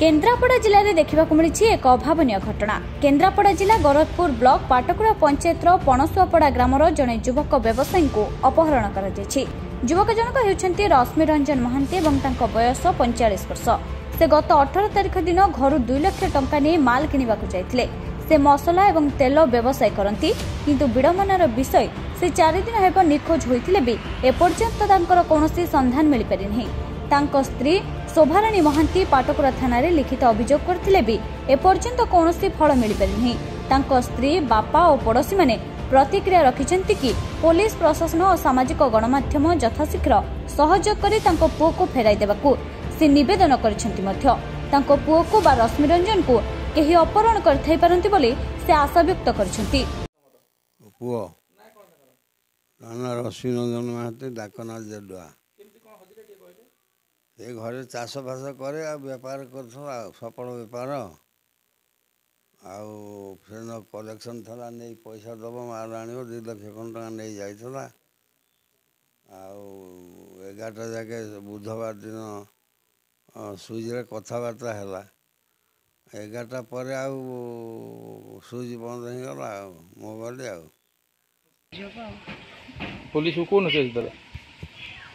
କେନ୍ଦ୍ରାପଡ଼ା ଜିଲ୍ଲାରେ ଦେଖିବାକୁ ମିଳିଛି ଏକ ଅଭାବନୀୟ ଘଟଣା। କେନ୍ଦ୍ରାପଡ଼ା ଜିଲ୍ଲା ଗରଜପୁର ବ୍ଲକ ପାଟକୁରା ପଞ୍ଚାୟତର ପଣସୁଆପଡ଼ା ଗ୍ରାମର ଜଣେ ଯୁବକ ବ୍ୟବସାୟୀଙ୍କୁ ଅପହରଣ କରାଯାଇଛି। ଯୁବକ ଜଣକ ହେଉଛନ୍ତି ରଶ୍ମି ରଞ୍ଜନ ମହାନ୍ତି ଏବଂ ତାଙ୍କ ବୟସ ପଇଁଚାଳିଶ ବର୍ଷ। ସେ ଗତ ଅଠର ତାରିଖ ଦିନ ଘରୁ ଦୁଇ ଲକ୍ଷ ଟଙ୍କା ନେଇ ମାଲ କିଣିବାକୁ ଯାଇଥିଲେ। ସେ ମସଲା ଏବଂ ତେଲ ବ୍ୟବସାୟ କରନ୍ତି କିନ୍ତୁ ବିଡ଼ମ୍ବନାର ବିଷୟ ସେ ଚାରିଦିନ ହେବ ନିଖୋଜ ହୋଇଥିଲେ ବି ଏପର୍ଯ୍ୟନ୍ତ ତାଙ୍କର କୌଣସି ସନ୍ଧାନ ମିଳିପାରିନାହିଁ। ତାଙ୍କ ସ୍ତ୍ରୀ ଶୋଭାରାଣୀ ମହାନ୍ତି ପାଟକୁରା ଥାନାରେ ଲିଖିତ ଅଭିଯୋଗ କରିଥିଲେ ବି ଏପର୍ଯ୍ୟନ୍ତ କୌଣସି ଫଳ ମିଳିପାରିନାହିଁ ତାଙ୍କ ସ୍ତ୍ରୀ ବାପା ଓ ପଡ଼ୋଶୀମାନେ ପ୍ରତିକ୍ରିୟା ରଖିଛନ୍ତି କି ପୋଲିସ ପ୍ରଶାସନ ଓ ସାମାଜିକ ଗଣମାଧ୍ୟମ ଯଥାଶୀଘ୍ର ସହଯୋଗ କରି ତାଙ୍କ ପୁଅକୁ ଫେରାଇ ଦେବାକୁ ସେ ନିବେଦନ କରିଛନ୍ତି ମଧ୍ୟ। ତାଙ୍କ ପୁଅକୁ ବା ରଶ୍ମିରଞ୍ଜନକୁ କେହି ଅପହରଣ କରିଥାଇପାରନ୍ତି ବୋଲି ସେ ଆଶାବ୍ୟକ୍ତ କରିଛନ୍ତି। ପୁଅ ରଶ୍ମିରଞ୍ଜନ ମହାନ୍ତି ଡାକ ନାଁ ଜେଡୁଆ। ଏ ଘରେ ଚାଷ ଫାସ କରେ ଆଉ ବେପାର କରୁଥିଲା ଆଉ ସଫଳ ବେପାର। ଆଉ ସେଦିନ କଲେକ୍ସନ୍ ଥିଲା ନେଇ ପଇସା ଦେବ ମାଲ ଆଣିବ ଦୁଇ ଲକ୍ଷ ଖଣ୍ଡ ଟଙ୍କା ନେଇ ଯାଇଥିଲା। ଆଉ ଏଗାରଟା ଯାକେ ବୁଧବାର ଦିନ ସୁଇଚରେ କଥାବାର୍ତ୍ତା ହେଲା। ଏଗାରଟା ପରେ ଆଉ ସୁଇଚ୍ ବନ୍ଦ ହେଇଗଲା ଆଉ ମୋବାଇଲ ଆଉ ଝିଅକୁ ଆଉ। ପୋଲିସକୁ କୋଉ ନୋଟିସ୍ ଦେଲେ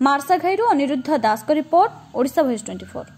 ମାର୍ସାଘାଇରୁ ଅନିରୁଦ୍ଧ ଦାସଙ୍କ report Odisha voice twenty four